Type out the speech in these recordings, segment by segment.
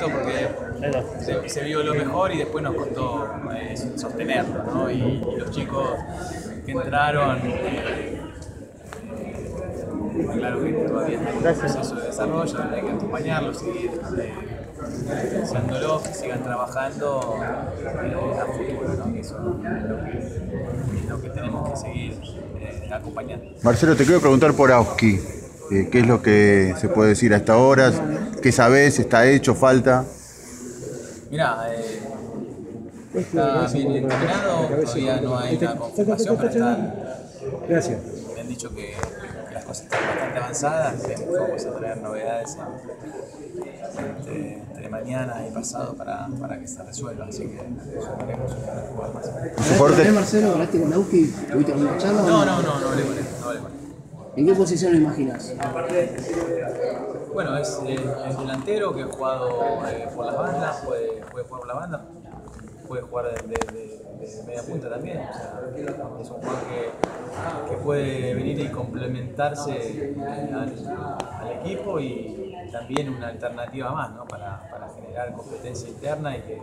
porque se, se vio lo mejor y después nos costó eh, sostenerlo, ¿no? Y, y los chicos que entraron, eh, eh, claro que todavía están en un proceso de desarrollo, hay que acompañarlos, seguir eh, potenciándolos, que sigan trabajando eh, a futuro, ¿no? Que eso es lo que, es lo que tenemos que seguir eh, acompañando. Marcelo, te quiero preguntar por Auski. ¿Qué es lo que se puede decir a esta hora? ¿Qué sabes? ¿Está hecho? ¿Falta? Mirá, eh, está bien encaminado, todavía no hay una confirmación estar. Gracias. Me han dicho que, que las cosas están bastante avanzadas, que vamos a traer novedades entre, entre mañana y pasado para, para que se resuelva, así que sumaremos un jugador más. ¿Su fuerte? ¿Tenés, Marcelo, hablaste con Nauki? ¿Tuviste alguna charla? No, no, no, no hablé con él, no hablé con él. ¿En qué posición lo imaginas? Bueno, es, eh, es delantero que ha jugado eh, por las bandas, puede, puede jugar por la banda, puede jugar de, de- de- de media punta también. O sea, es un jugador que, que puede venir y complementarse eh, al, al equipo y también una alternativa más ¿no? para, para generar competencia interna y que,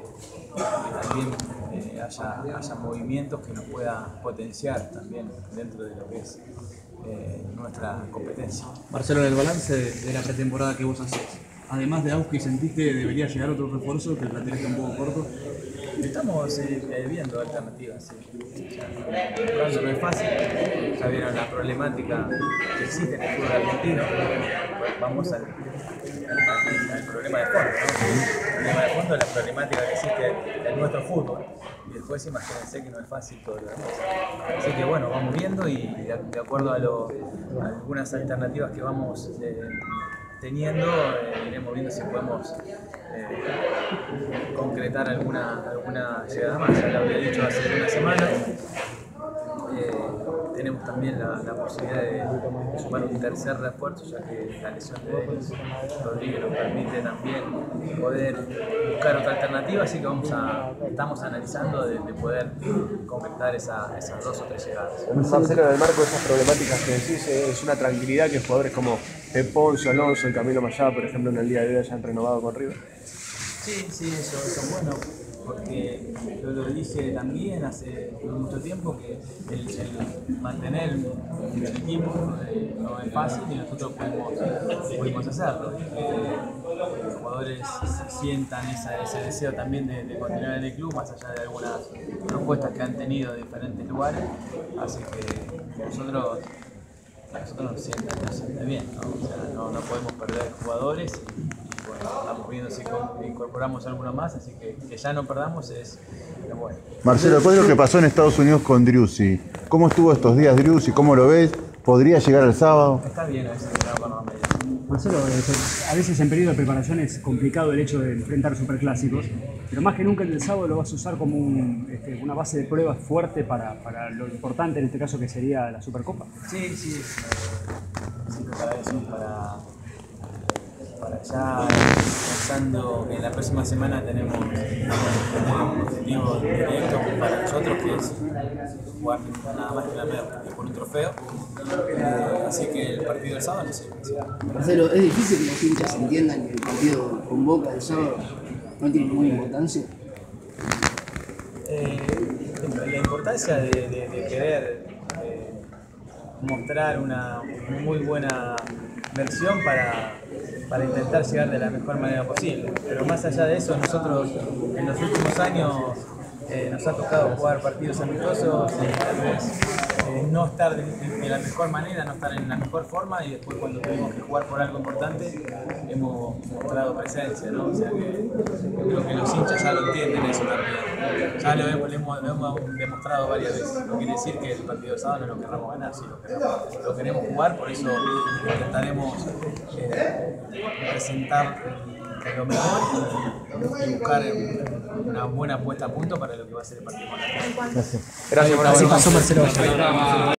que también eh, haya, haya movimientos que nos puedan potenciar también dentro de lo que es eh, nuestra competencia. Marcelo, en el balance de, la pretemporada que vos haces, además de Auski, ¿sentís que debería llegar otro refuerzo, que el plantel está un poco corto? Estamos eh, eh, viendo alternativas, sí. O sea, no es fácil, ya vieron la problemática que existe en el fútbol argentino. Vamos al, al- al problema de fondo, ¿no? Es la problemática que existe en nuestro fútbol. Y después imagínense que no es fácil todo lo demás. Así que bueno, vamos viendo y de, acuerdo a, lo- algunas alternativas que vamos eh, teniendo, eh, iremos viendo si podemos eh, concretar alguna, alguna llegada más. Ya lo había dicho hace una semana. Tenemos también la, la posibilidad de sumar un tercer refuerzo, ya que la lesión de Denis Rodríguez nos permite también poder buscar otra alternativa, así que vamos a, estamos analizando de, de poder concretar esa- esas dos o tres llegadas. Marcelo, en el marco de esas problemáticas que decís, eh, es una tranquilidad que jugadores como Ponce, Alonso y Camilo Mayá, por ejemplo, en el día de hoy hayan renovado con River. Sí, sí, eso, eso es bueno, porque yo lo dije también hace mucho tiempo que el, el mantener el equipo eh, no es fácil y nosotros podemos, podemos hacerlo. Que los jugadores sientan esa- ese deseo también de, continuar en el club, más allá de algunas propuestas que han tenido de diferentes lugares. Así que, nosotros nosotros nos sienta, nos sienta bien, ¿no? O sea, no, podemos perder jugadores bueno, estamos viendo si co- incorporamos alguno más, así que que ya no perdamos es, es bueno. Marcelo, después de lo que pasó en Estados Unidos con Driussi, ¿cómo estuvo estos días Driussi? ¿Cómo lo ves? ¿Podría llegar el sábado? Está bien a veces entrar con los medios. Marcelo, eh, a veces en periodo de preparación es complicado el hecho de enfrentar superclásicos, pero más que nunca el del sábado lo vas a usar como un, este, una base de pruebas fuerte para, para lo importante en este caso que sería la Supercopa. Sí, sí, siempre para eso, para, para ya pensando que la próxima semana tenemos, un objetivo directo para nosotros que es jugar nada más que la media por un trofeo. Eh, así que el partido del sábado no sé. Marcelo, ¿es difícil que los hinchas entiendan que el partido con Boca el sábado no tiene ninguna importancia? Eh, la importancia de, de- de querer eh, mostrar una muy buena versión para, para intentar llegar de la mejor manera posible. Pero más allá de eso, nosotros en los últimos años eh, nos ha tocado jugar partidos amistosos y tal vez eh, no estar de, la mejor manera, no estar en la mejor forma y después cuando tuvimos que jugar por algo importante hemos mostrado presencia, ¿no? O sea que creo que los hinchas ya lo entienden eso también. Ya lo hemos, demostrado varias veces. No quiere decir que el partido de sábado no lo queramos ganar, sí lo queremos, lo queremos jugar, por eso intentaremos eh, presentar lo mejor y, y buscar una buena puesta a punto para lo que va a ser el partido. Gracias por Así pasó Marcelo.